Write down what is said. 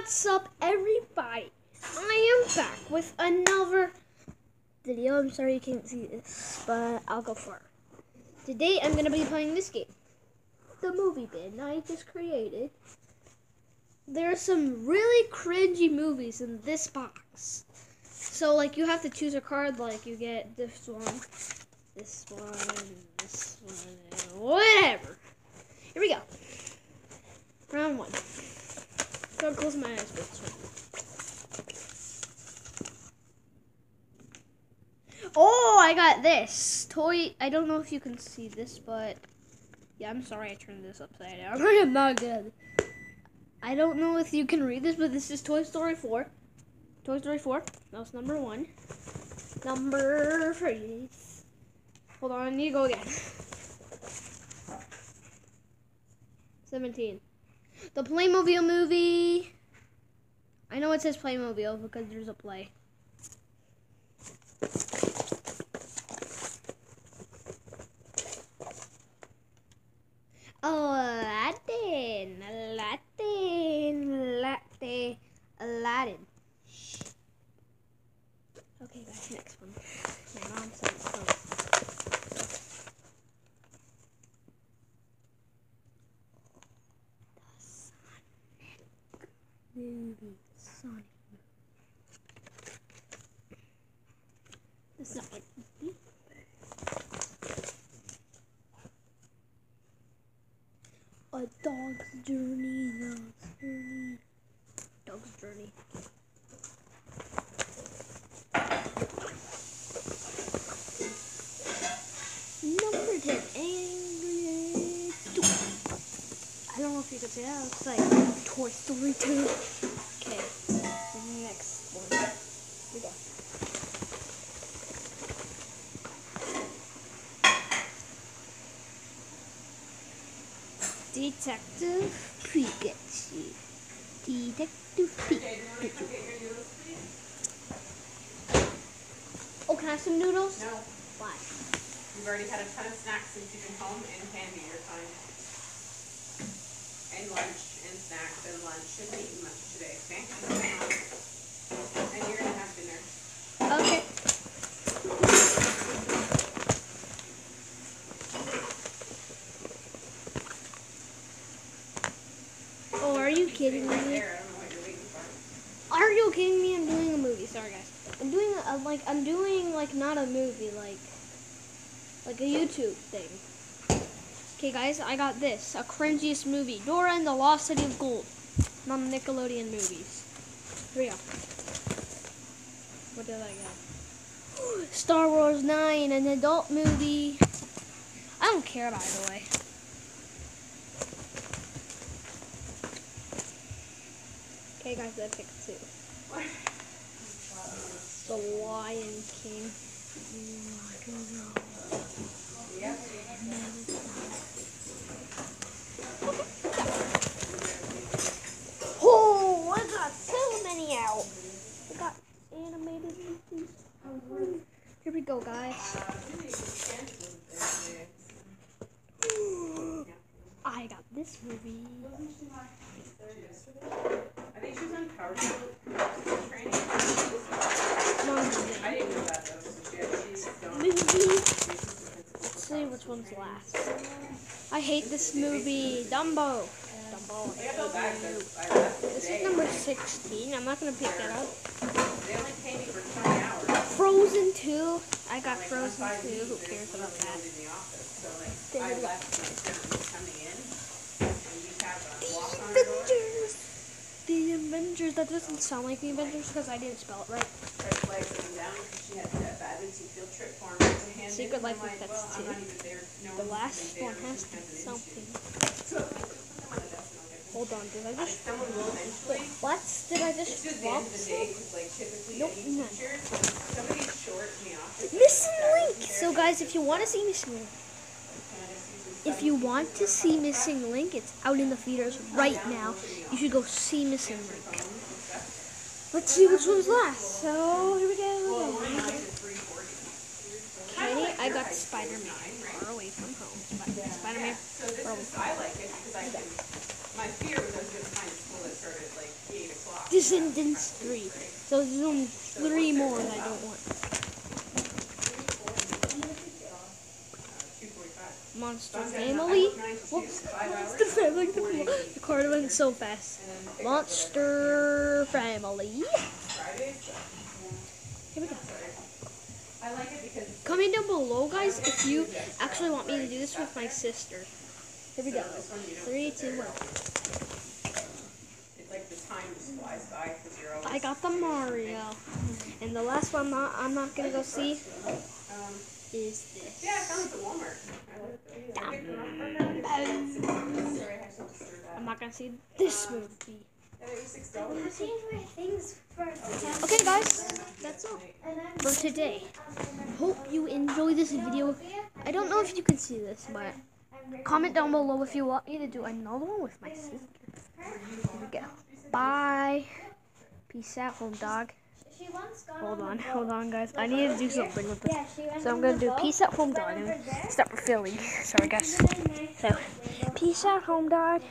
What's up, everybody? I am back with another video. I'm sorry you can't see this, but I'll go for it. Today, I'm going to be playing this game. The movie bin I just created. There are some really cringy movies in this box. So, like, you have to choose a card, like, you get this one, this one, this one, whatever. Here we go. Round one. Gotta close my eyes one. Oh, I got this toy. I don't know if you can see this, but yeah, I'm sorry I turned this upside down. I am not good. I don't know if you can read this, but this is Toy Story 4. Toy Story 4. That was number one. Number three. Hold on, I need to go again. 17. The Playmobil movie. I know it says Playmobil because there's a play. Aladdin, Aladdin, Aladdin, Aladdin. Okay, guys, next one. My mom said it's close. movie, Not. A dog's journey, dog's journey, dog's journey. Number 10, Angry 2. I don't know if you can see that. It's like Toy Story 2. Detective Pikachu. Detective Pikachu. Oh, can I have some noodles? No, Why? you've already had a ton of snacks since you've been home and candy. You're fine. And lunch and snacks and lunch. Shouldn't eat much today, okay? And you're gonna have dinner. Okay. Oh, are you kidding Right me? there. I don't know what you're waiting me? Are you kidding me? I'm doing a movie. Sorry, guys. I'm doing a, like I'm doing like not a movie, like like a YouTube thing. Okay, guys, I got this a cringiest movie: Dora and the Lost City of Gold, non Nickelodeon movies. Here we go. What did I get? Star Wars 9, an adult movie. I don't care, by the way. Okay, guys, I picked two. The Lion King. Oh, I got so many out. I got animated movies. Here we go, guys. I got this movie. I think she was on PowerPoint training. Mom, I didn't know that though. So she actually don't. movie. Let's see which one's last. I hate this movie. Dumbo. Dumbo. This is number 16. I'm not going to pick that up. They only pay me for 20 hours. Frozen 2. I got Frozen 2. Who cares about that? There. left my parents coming in, and we have a The walk on our door. Avengers. The Avengers. That doesn't sound like the Avengers because I didn't spell it right. Her flag coming down because she had that bad field trip form to. Secret Life of Pets well, I'm two. not even there. No The last one has to be something. issue. So, that's not good. Hold on. Did I just. someone will eventually. What? Did I It's just just the end of the day because, like, typically Nope, any teacher, somebody's short in the office. Missing link. So guys, if you want to see Missing Link, just if you want to see Missing Link, it's out in the theaters right now. You should go see Missing Link. Let's see which one's last. So here we go. Okay, I got Spider-Man far away from home. Spider-Man far away is, I like it because I can, my fear was I was gonna find school that started at like eight o'clock Descendants 3. So there's only three more that I don't want. Two forty-five. Monster Family. to Whoops. Monster Family. The card went so fast. Monster Family. Here we go. Comment down below, guys, if you actually want me to do this with my sister. Here we go. Three, two, one. I got the Mario. And the last one I'm not, I'm not gonna go see is this. yeah, I found it at Walmart. I'm not gonna see this uh, movie. They were. Okay, guys, that's all for today. Hope you enjoy this video. I don't know if you can see this, but comment down below if you want me to do another one with my sister. Here we go. Bye. Peace out, home dog. Hold on, hold on, guys. I need to do something with this. So I'm gonna do peace out, home dog, and start filming. Sorry, guys. So, peace out, home dog.